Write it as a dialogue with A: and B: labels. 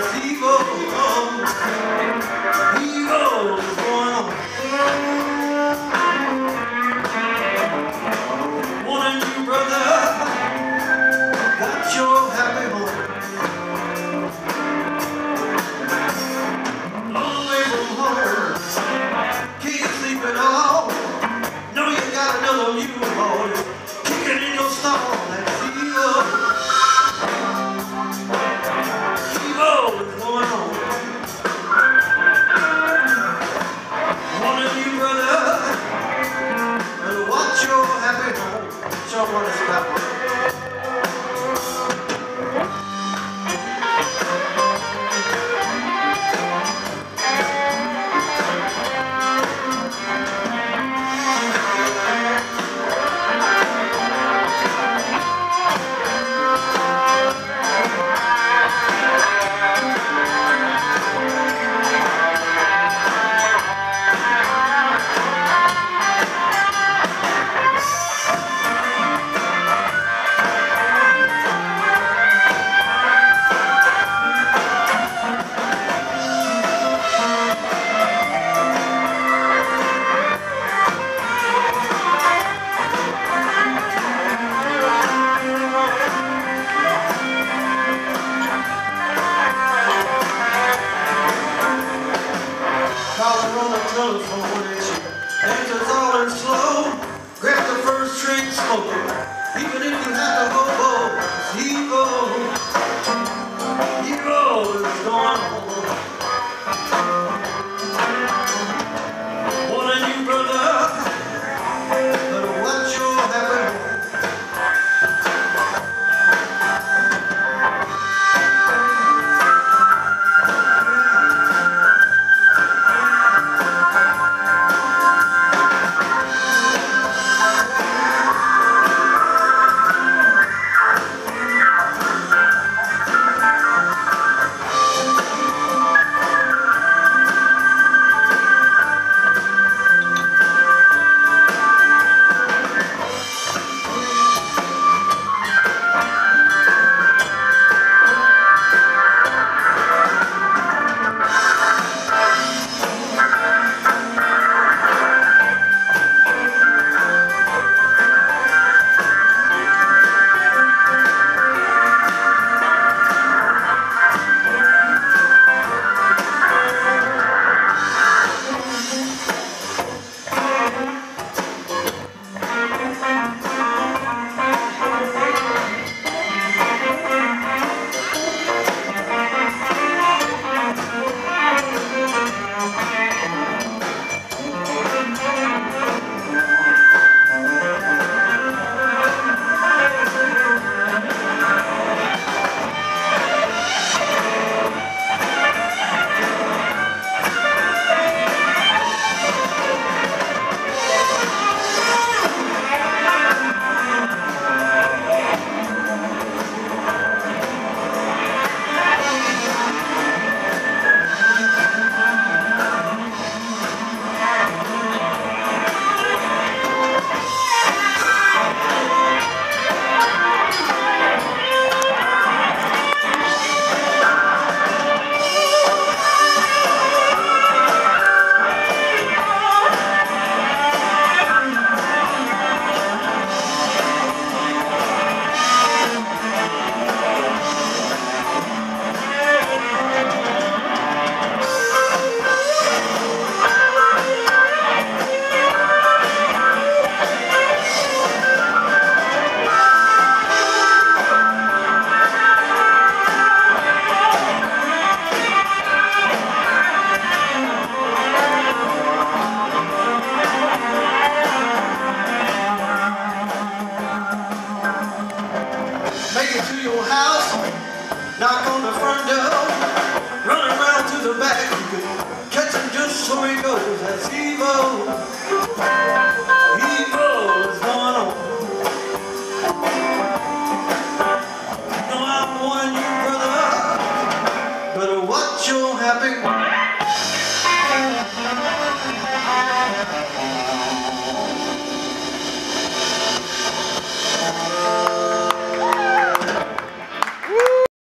A: Brasil. Telephone answers all in slow. Grab the first drink smoking, even It to your house, knock on the front door, run around to the back. You can catch him just so he goes. That's evil. Evil is going on. No, I'm warning you, brother. Better watch your happy.